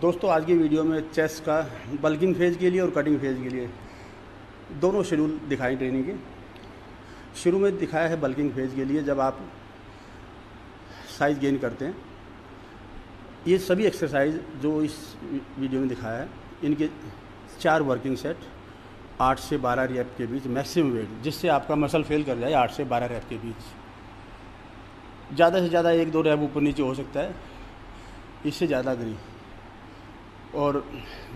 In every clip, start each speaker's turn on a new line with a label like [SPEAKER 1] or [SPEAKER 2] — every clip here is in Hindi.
[SPEAKER 1] दोस्तों, आज की वीडियो में चेस्ट का बल्किंग फ़ेज़ के लिए और कटिंग फ़ेज़ के लिए दोनों शेड्यूल दिखाए ट्रेनिंग के। शुरू में दिखाया है बल्किंग फ़ेज़ के लिए जब आप साइज़ गेन करते हैं। ये सभी एक्सरसाइज जो इस वीडियो में दिखाया है, इनके चार वर्किंग सेट आठ से बारह रैप के बीच मैक्सिमम वेट जिससे आपका मसल फेल कर जाए आठ से बारह रैप के बीच। ज़्यादा से ज़्यादा एक दो रैप ऊपर नीचे हो सकता है, इससे ज़्यादा नहीं और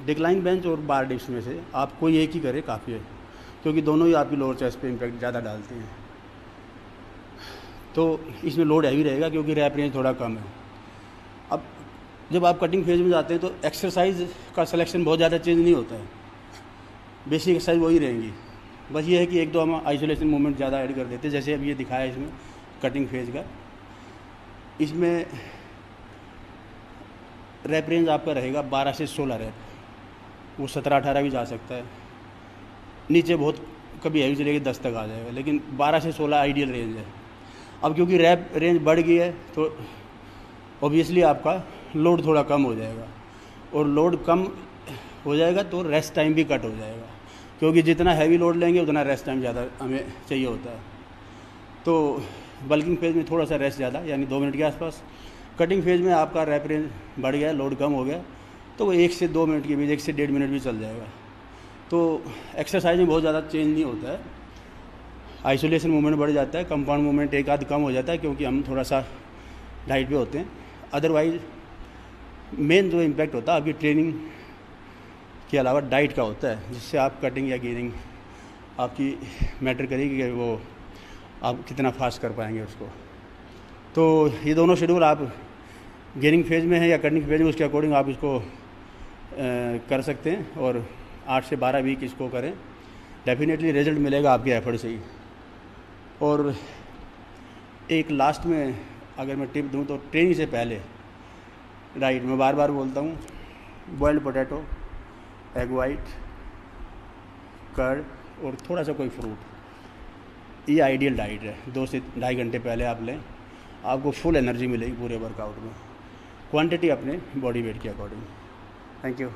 [SPEAKER 1] डिक्लाइन बेंच और बार डिप्स में से आप कोई एक ही करें काफ़ी है, क्योंकि दोनों ही आपकी लोअर चेस्ट पे इम्पैक्ट ज़्यादा डालते हैं। तो इसमें लोड हैवी रहेगा क्योंकि रैप रेंज थोड़ा कम है। अब जब आप कटिंग फ़ेज़ में जाते हैं तो एक्सरसाइज का सिलेक्शन बहुत ज़्यादा चेंज नहीं होता है। बेसिक एक्सरसाइज वही रहेंगी। बस ये है कि एक दो हम आइसोलेशन मूवमेंट ज़्यादा ऐड कर देते हैं, जैसे अब ये दिखाया है इसमें कटिंग फ़ेज़ का। इसमें रैप रेंज आपका रहेगा बारह से सोलह रैप वो सत्रह, अठारह भी जा सकता है। नीचे बहुत कभी हैवी चलेगी, दस तक आ जाएगा। लेकिन बारह से सोलह आइडियल रेंज है। अब क्योंकि रैप रेंज बढ़ गई है तो ऑब्वियसली आपका लोड थोड़ा कम हो जाएगा। और लोड कम हो जाएगा तो रेस्ट टाइम भी कट हो जाएगा। क्योंकि जितना हैवी लोड लेंगे, उतना रेस्ट टाइम ज़्यादा हमें चाहिए होता है। तो बल्किंग फ़ेज़ में थोड़ा सा रेस्ट ज़्यादा, यानी दो मिनट के आसपास। कटिंग फ़ेज़ में आपका रैप रेंज बढ़ गया लोड कम हो गया तो वो एक से दो मिनट के बीच, एक से डेढ़ मिनट भी चल जाएगा। तो एक्सरसाइज में बहुत ज़्यादा चेंज नहीं होता है। आइसोलेशन मूवमेंट बढ़ जाता है कंपाउंड मूवमेंट एक आध कम हो जाता है, क्योंकि हम थोड़ा सा डाइट पे होते हैं। अदरवाइज़ मेन जो इम्पैक्ट होता है, आपकी ट्रेनिंग के अलावा डाइट का होता है, जिससे आप कटिंग या गेनिंग आपकी मैटर करेगी कि वो आप कितना फास्ट कर पाएँगे उसको। तो ये दोनों शेड्यूल आप गेनिंग फ़ेज़ में है या कटिंग फ़ेज़ में उसके अकॉर्डिंग आप इसको आ, कर सकते हैं और आठ से बारह वीक इसको करें। डेफिनेटली रिज़ल्ट मिलेगा आपके एफर्ट से ही। और एक लास्ट में अगर मैं टिप दूँ तो ट्रेनिंग से पहले। डाइट मैं बार बार बोलता हूँ boiled potato egg white curd और थोड़ा सा कोई फ्रूट ये आइडियल डाइट है। दो से ढाई घंटे पहले आप लें आपको फुल एनर्जी मिलेगी पूरे वर्कआउट में। क्वांटिटी अपने बॉडी वेट के अकॉर्डिंग थैंक यू